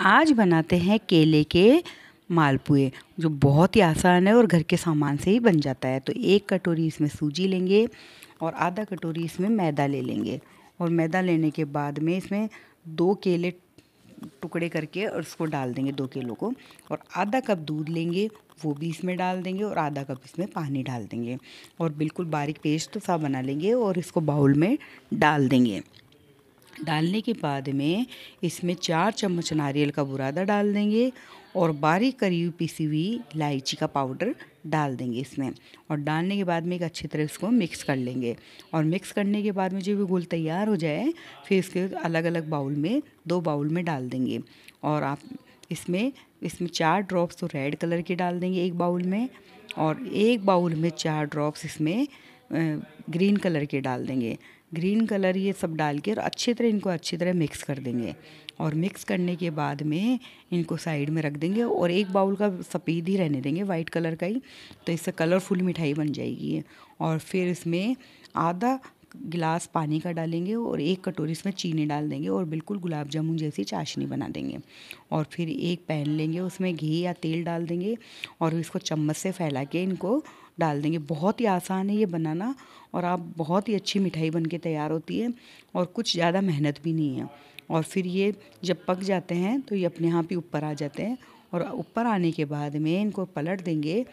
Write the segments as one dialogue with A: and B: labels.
A: आज बनाते हैं केले के मालपुए, जो बहुत ही आसान है और घर के सामान से ही बन जाता है। तो एक कटोरी इसमें सूजी लेंगे और आधा कटोरी इसमें मैदा ले लेंगे। और मैदा लेने के बाद में इसमें दो केले टुकड़े करके और उसको डाल देंगे दो किलो को। और आधा कप दूध लेंगे, वो भी इसमें डाल देंगे और आधा कप इसमें पानी डाल देंगे। और बिल्कुल बारीक पेस्ट सा बना लेंगे और इसको बाउल में डाल देंगे। डालने के बाद में इसमें चार चम्मच नारियल का बुरादा डाल देंगे और बारीक करी हुई पिसी हुई इलायची का पाउडर डाल देंगे इसमें। और डालने के बाद में एक अच्छी तरह इसको मिक्स कर लेंगे। और मिक्स करने के बाद में जब घोल तैयार हो जाए, फिर इसके अलग अलग बाउल में, दो बाउल में डाल देंगे। और आप इसमें इसमें चार ड्रॉप्स तो रेड कलर के डाल देंगे एक बाउल में और एक बाउल में चार ड्रॉप्स इसमें ग्रीन कलर के डाल देंगे। ग्रीन कलर ये सब डाल के और अच्छी तरह इनको अच्छी तरह मिक्स कर देंगे। और मिक्स करने के बाद में इनको साइड में रख देंगे और एक बाउल का सफ़ेद ही रहने देंगे वाइट कलर का ही तो इससे कलरफुल मिठाई बन जाएगी। और फिर इसमें आधा गिलास पानी का डालेंगे और एक कटोरी इसमें चीनी डाल देंगे और बिल्कुल गुलाब जामुन जैसी चाशनी बना देंगे। और फिर एक पैन लेंगे, उसमें घी या तेल डाल देंगे और इसको चम्मच से फैला के इनको डाल देंगे। बहुत ही आसान है ये बनाना और आप बहुत ही अच्छी मिठाई बन के तैयार होती है और कुछ ज़्यादा मेहनत भी नहीं है। और फिर ये जब पक जाते हैं तो ये अपने यहाँ पे ऊपर आ जाते हैं और ऊपर आने के बाद में इनको पलट देंगे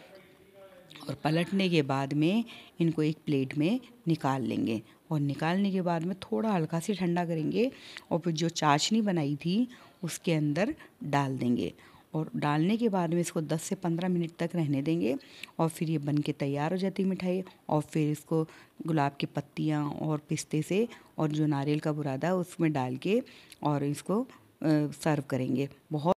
A: और पलटने के बाद में इनको एक प्लेट में निकाल लेंगे और निकालने के बाद में थोड़ा हल्का सी ठंडा करेंगे और फिर जो चाशनी बनाई थी उसके अंदर डाल देंगे और डालने के बाद में इसको 10 से 15 मिनट तक रहने देंगे और फिर ये बन के तैयार हो जाती है मिठाई और फिर इसको गुलाब की पत्तियाँ और पिस्ते से और जो नारियल का बुरादा उसमें डाल के और इसको सर्व करेंगे। बहुत